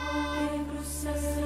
Ai, pro.